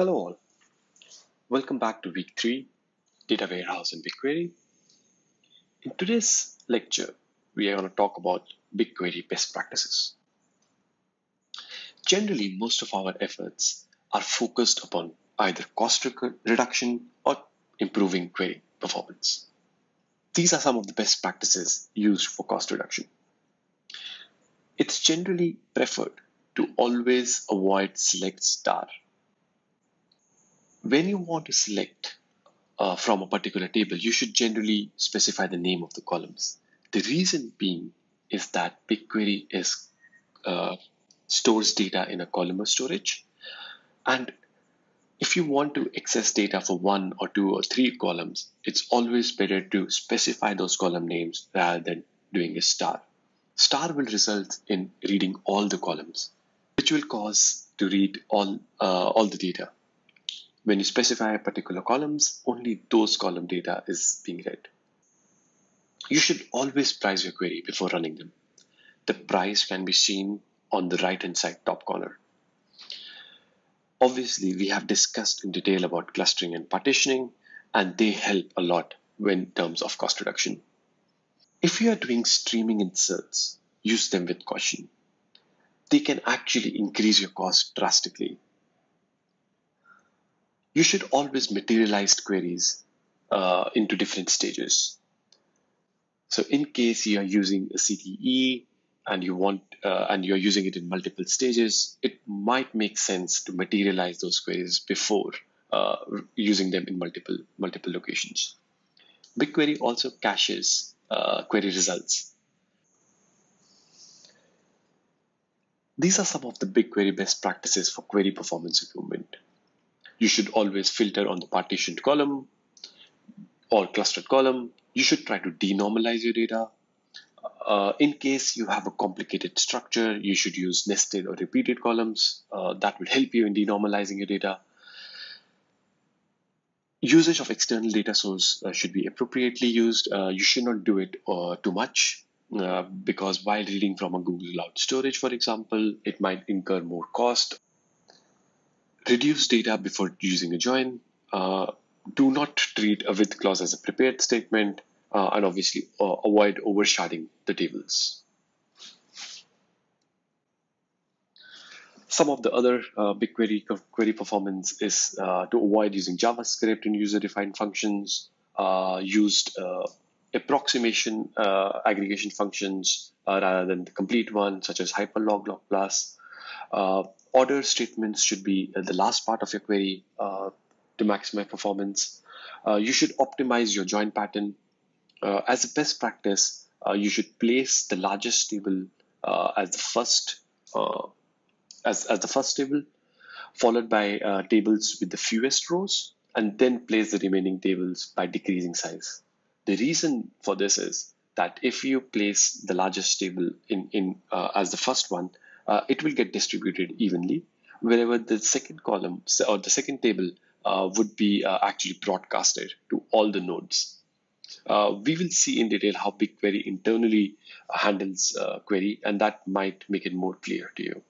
Hello all. Welcome back to week 3, Data Warehouse in BigQuery. In today's lecture, we are going to talk about BigQuery best practices. Generally, most of our efforts are focused upon either cost reduction or improving query performance. These are some of the best practices used for cost reduction. It's generally preferred to always avoid select star. When you want to select uh, from a particular table, you should generally specify the name of the columns. The reason being is that BigQuery is uh, stores data in a columnar storage. And if you want to access data for one or two or three columns, it's always better to specify those column names rather than doing a star. Star will result in reading all the columns, which will cause to read all, uh, all the data. When you specify particular columns, only those column data is being read. You should always price your query before running them. The price can be seen on the right hand side top corner. Obviously, we have discussed in detail about clustering and partitioning, and they help a lot in terms of cost reduction. If you are doing streaming inserts, use them with caution. They can actually increase your cost drastically. You should always materialize queries uh, into different stages. So in case you are using a CTE and you want uh, and you're using it in multiple stages, it might make sense to materialize those queries before uh, using them in multiple multiple locations. BigQuery also caches uh, query results. These are some of the BigQuery best practices for query performance improvement. You should always filter on the partitioned column or clustered column. You should try to denormalize your data uh, in case you have a complicated structure, you should use nested or repeated columns. Uh, that will help you in denormalizing your data. Usage of external data source uh, should be appropriately used. Uh, you should not do it uh, too much uh, because while reading from a Google Cloud storage, for example, it might incur more cost. Reduce data before using a join. do not treat a with clause as a prepared statement uh, and obviously uh, avoid oversharding the tables. Some of the other uh, BigQuery query performance is uh, to avoid using JavaScript and user-defined functions, uh, used uh, approximation aggregation functions rather than the complete one, such as HyperLogLog plus. Order statements should be the last part of your query to maximize performance. you should optimize your join pattern uh, as a best practice, uh, you should place the largest table uh, as the first uh, as, as the first table, followed by uh, tables with the fewest rows, and then place the remaining tables by decreasing size. The reason for this is that if you place the largest table in, in uh, as the first one, it will get distributed evenly, wherever the second column or the second table would be actually broadcasted to all the nodes. Uh, we will see in detail how BigQuery internally handles uh, query, and that might make it more clear to you.